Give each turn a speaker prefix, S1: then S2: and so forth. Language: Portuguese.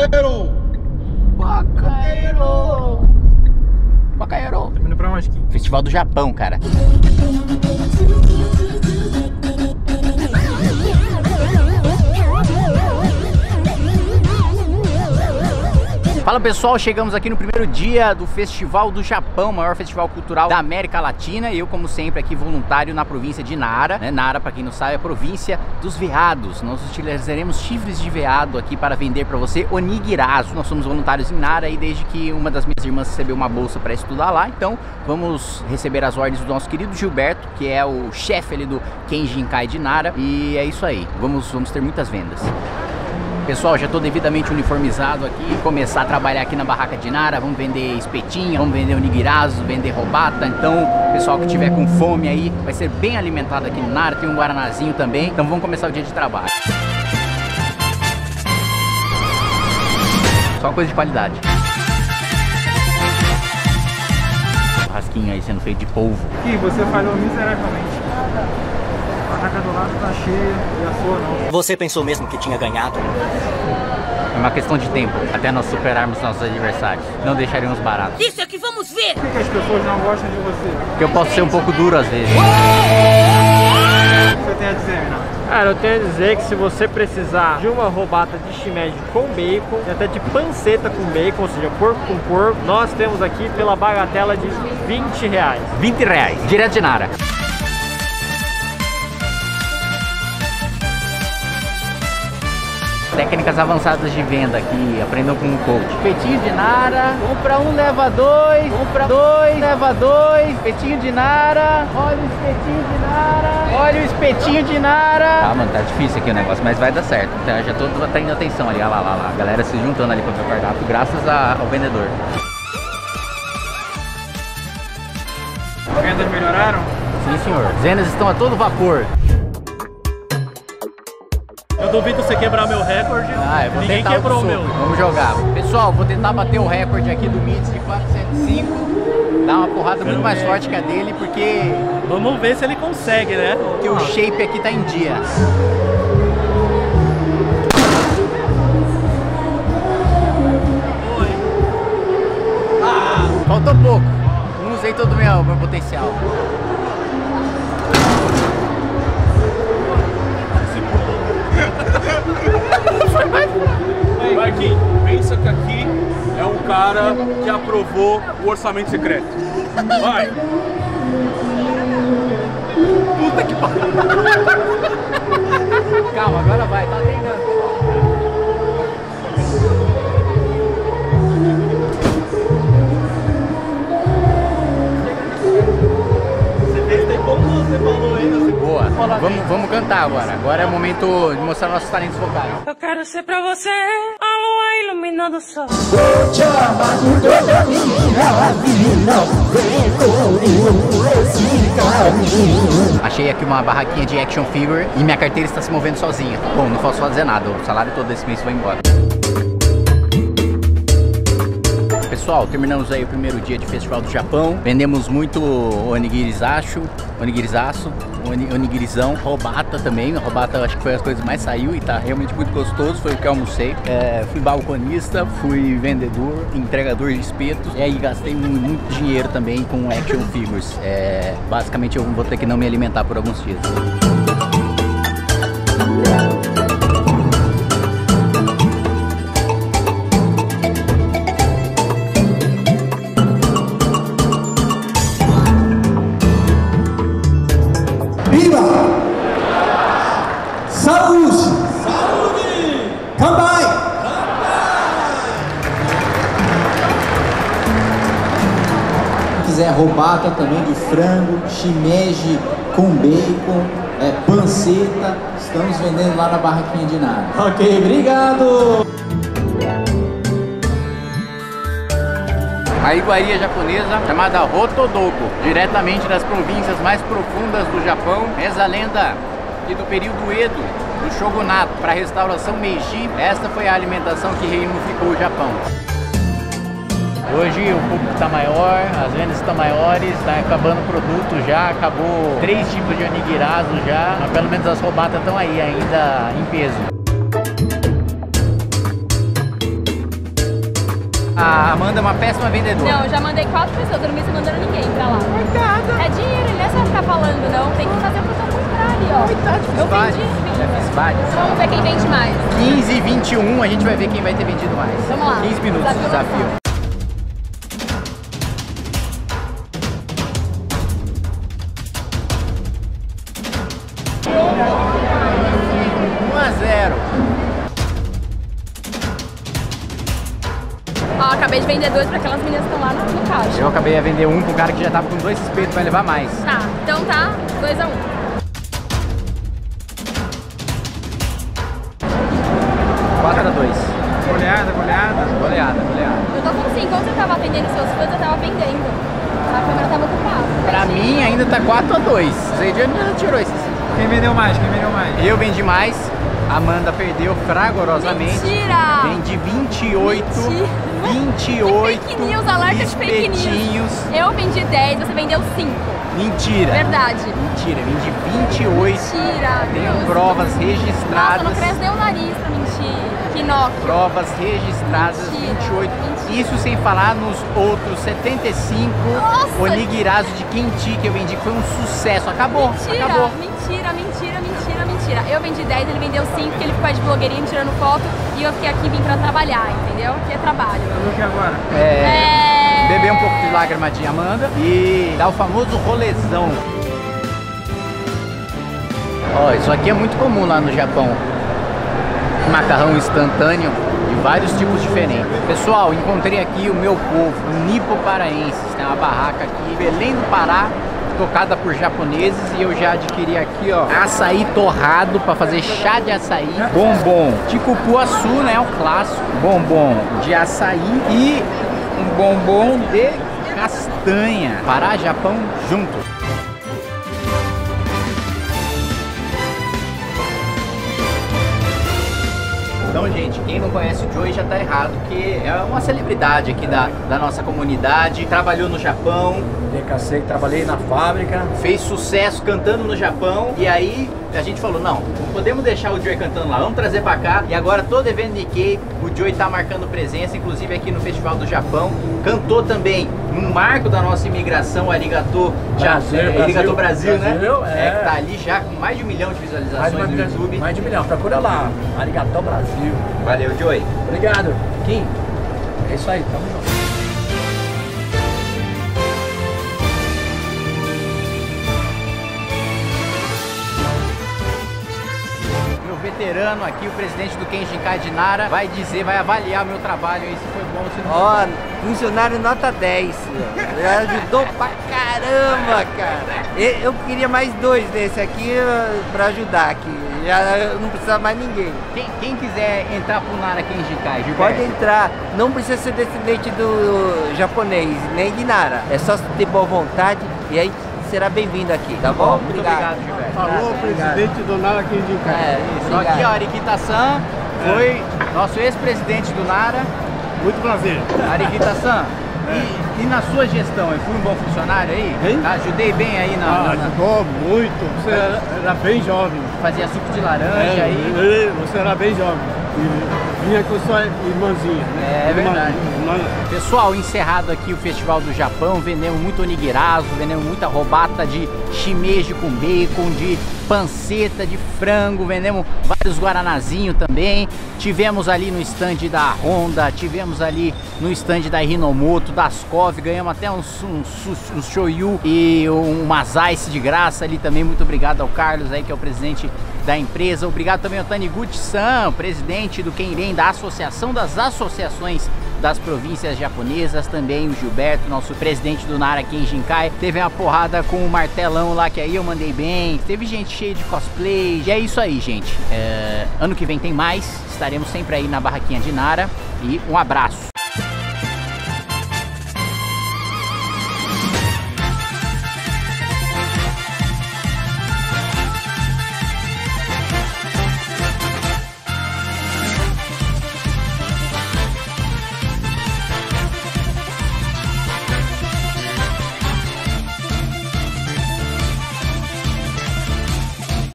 S1: Bacaeiro!
S2: Bacaeiro! Bacaeiro!
S3: Tá indo pra onde aqui?
S2: Festival do Japão, cara. Fala pessoal, chegamos aqui no primeiro dia do Festival do Japão, maior festival cultural da América Latina. E eu, como sempre, aqui voluntário na província de Nara. Né? Nara, para quem não sabe, é a província dos veados. Nós utilizaremos chifres de veado aqui para vender para você onigirazo. Nós somos voluntários em Nara e desde que uma das minhas irmãs recebeu uma bolsa para estudar lá, então vamos receber as ordens do nosso querido Gilberto, que é o chefe ali do Kenjinkai de Nara. E é isso aí, vamos, vamos ter muitas vendas. Pessoal, já estou devidamente uniformizado aqui, começar a trabalhar aqui na barraca de Nara, vamos vender espetinho, vamos vender onigirazo, vender robata, então pessoal que tiver com fome aí, vai ser bem alimentado aqui no Nara, tem um guaranazinho também, então vamos começar o dia de trabalho. Só coisa de qualidade. Churrasquinho aí sendo feito de polvo.
S3: Ih, você falhou miseravelmente. A barraca do lado tá cheia e a sua não.
S4: Você pensou mesmo que tinha ganhado?
S2: É uma questão de tempo, até nós superarmos nossos adversários. Não deixaríamos baratos.
S5: Isso é que vamos ver!
S3: Por que, que as pessoas não gostam de você?
S2: Porque eu posso ser um pouco duro às vezes.
S3: O que você tem a dizer, Minato?
S6: Cara, eu tenho a dizer que se você precisar de uma robata de shimeji com bacon e até de panceta com bacon, ou seja, porco com porco, nós temos aqui pela bagatela de 20 reais.
S2: 20 reais, direto de Nara. Técnicas avançadas de venda aqui, aprendam com o coach. Petinho de Nara, um pra um leva dois, um pra dois leva dois, petinho de Nara, olha o espetinho de Nara, olha o espetinho de Nara. Ah, mano, tá difícil aqui o negócio, mas vai dar certo. Então, eu já tô tendo atenção ali, olha lá, lá, lá, a galera se juntando ali pra ver o cardápio, graças a- ao vendedor.
S3: Vendas melhoraram?
S2: Sim, senhor. Zenas estão a todo vapor.
S6: Duvido você quebrar meu recorde.
S2: Ah, eu vou
S6: Ninguém
S2: tentar
S6: quebrou o meu.
S2: Vamos jogar. Pessoal, vou tentar bater o recorde aqui do Mitz de 405. Dar uma porrada muito mais forte que a dele, porque,
S6: Vamos ver se ele consegue, né?
S2: porque o shape aqui tá em dia.
S1: Pensa que aqui é um cara que aprovou o orçamento secreto. Vai! Puta que pariu!
S2: Calma, agora vai, tá treinando.
S6: Você fez tem como você falou ainda. Você
S2: Boa. Vamos, vamos cantar agora. Agora é o momento de mostrar nossos talentos vocais.
S5: Eu quero ser pra você iluminando o sol.
S2: Achei aqui uma barraquinha de action figure e minha carteira está se movendo sozinha. Bom, não posso fazer nada, o salário todo desse mês vai embora. Pessoal, terminamos aí o primeiro dia de Festival do Japão. Vendemos muito onigirizacho, onigirizaço, oni- onigirizão, robata também. Robata acho que foi as coisas mais saiu e tá realmente muito gostoso. Foi o que eu almocei. É, fui balconista, fui vendedor, entregador de espetos. E aí gastei mu- muito dinheiro também com action figures. É, basicamente eu vou ter que não me alimentar por alguns dias.
S7: Quiser robata também de frango, shimeji com bacon, é, panceta, estamos vendendo lá na barraquinha de nada. Ok, obrigado!
S2: A iguaria japonesa chamada Hotodogo, diretamente das províncias mais profundas do Japão. Essa lenda que do período Edo, do shogunato para a restauração Meiji, esta foi a alimentação que reunificou o Japão. Hoje o público está maior, as vendas estão maiores, está acabando o produto já, acabou três tipos de onigirazo já, mas pelo menos as robatas estão aí ainda em peso. A Amanda é uma péssima vendedora.
S4: Não, eu já mandei quatro pessoas, eu não me mandando ninguém pra lá. Coitada. É dinheiro, não é só ficar falando, não. Tem que fazer o que eu tô comprar ali, ó.
S2: Coitado,
S4: eu
S2: vários.
S4: vendi,
S2: Já fiz vários.
S4: Vamos ver quem vende mais.
S2: 15 e 21, a gente vai ver quem vai ter vendido mais.
S4: Vamos lá.
S2: 15 minutos de
S4: Desafio
S2: desafio.
S4: Acabei de vender dois pra aquelas meninas que estão lá no, no caixa.
S2: Eu acabei de vender um pro cara que já tava com dois espetos, vai levar mais.
S4: Tá, então tá, dois a um.
S2: 4 a 2.
S3: Goleada, goleada.
S2: Goleada, goleada.
S4: Eu tô com sim, enquanto você tava atendendo seus fãs, eu tava vendendo. A câmera tava ocupada.
S2: Pra mim ainda tá 4 a 2. Zé já tirou esse.
S3: Quem vendeu mais? Quem vendeu mais?
S2: Eu vendi mais, Amanda perdeu fragorosamente.
S4: Mentira!
S2: Vendi 28.
S4: Mentira.
S2: 28
S4: Fake news, alerta de fake news. Eu vendi 10, você vendeu 5.
S2: Mentira.
S4: Verdade.
S2: Mentira, vendi 28.
S4: Mentira.
S2: Tenho provas
S4: Nossa,
S2: registradas.
S4: não cresce nem o nariz pra mentir. Pinóquio.
S2: Provas registradas,
S4: Mentira.
S2: 28.
S4: Mentira.
S2: Isso sem falar nos outros 75
S4: Nossa.
S2: onigirazo de quenti que eu vendi, que foi um sucesso. Acabou,
S4: Mentira,
S2: acabou.
S4: mentira, mentira, mentira, mentira. Eu vendi 10, ele vendeu 5, porque ele ficou de blogueirinho tirando foto e eu fiquei aqui vim pra trabalhar, entendeu? Aqui é trabalho.
S3: Falou que agora?
S2: É,
S4: É...
S2: beber um pouco de lágrima de Amanda e dar o famoso rolezão. Ó, isso aqui é muito comum lá no Japão. Macarrão instantâneo de vários tipos diferentes. Pessoal, encontrei aqui o meu povo, o Nipo Paraenses. Tem uma barraca aqui, Belém do Pará, tocada por japoneses e eu já adquiri aqui, ó, açaí torrado para fazer chá de açaí, bombom de cupuaçu, né, o clássico, bombom de açaí e um bombom de castanha. Pará, Japão, junto. Então, gente, quem não conhece o Joey já tá errado, que é uma celebridade aqui da, da nossa comunidade, trabalhou no Japão,
S8: DKC, trabalhei na fábrica.
S2: fez sucesso cantando no Japão. E aí a gente falou, não, podemos deixar o Joey cantando lá, vamos trazer pra cá. E agora todo evento Nikkei, o Joey tá marcando presença, inclusive aqui no Festival do Japão. Cantou também no marco da nossa imigração, o Arigato, já,
S8: Brasil,
S2: é,
S8: Brasil,
S2: Arigato Brasil,
S8: Brasil,
S2: né?
S8: é.
S2: que tá ali já com mais de um milhão de
S8: Mais
S2: visualizações
S8: de,
S2: no YouTube.
S8: mais de um milhão. Procura lá. Arigatô Brasil.
S2: Valeu, Joey.
S8: Obrigado. Kim. É isso aí. Tamo junto.
S2: Veterano aqui, o presidente do Kenshinkai de Nara, vai dizer, vai avaliar meu trabalho aí, se foi bom ou se não
S9: Ó, funcionário nota 10. Ele ajudou pra caramba, cara. Eu queria mais dois desse aqui pra ajudar aqui. Já não precisa mais ninguém.
S2: Quem, quem quiser entrar pro Nara Kenshinkai, Gilberto,
S9: Pode entrar. Não precisa ser descendente do japonês, nem de Nara. É só ter boa vontade e aí será bem-vindo aqui, tá bom?
S2: Muito obrigado, Gilberto.
S9: Falou, presidente
S3: do Nara Kenshinkai.
S9: É,
S2: Só
S9: obrigado.
S2: aqui, ó, Arikita-san foi nosso ex-presidente do Nara.
S3: Muito prazer.
S2: Arikita-san, e, e na sua gestão, eu fui um bom funcionário aí?
S3: Hein?
S2: Ajudei bem aí na,
S3: Ah,
S2: na- na-
S3: ajudou muito. Você era, era bem jovem.
S2: fazia suco de laranja
S3: É,
S2: aí.
S3: é, Você era bem jovem. E vinha com sua irmãzinha. né?
S2: É
S3: Irmã-
S2: verdade.
S3: irmã-
S2: Pessoal, encerrado aqui o Festival do Japão, vendemos muito onigirazo, vendemos muita robata de shimeji com bacon, de panceta, de frango, vendemos vários guaranazinhos também. Tivemos ali no stand da Honda, tivemos ali no stand da Hinomoto, das Kov, ganhamos até uns, uns, uns shoyu e umas ice de graça ali também. Muito obrigado ao Carlos aí, que é o presidente da empresa. Obrigado também ao Taniguchi-san, presidente do Kenren, da Associação das Associações das Províncias Japonesas. Também o Gilberto, nosso presidente do Nara Kenjinkai. Teve uma porrada com o martelão lá, que aí eu mandei bem. Teve gente cheia de cosplay. E é isso aí, gente. É, Ano que vem tem mais. Estaremos sempre aí na barraquinha de Nara. E um abraço.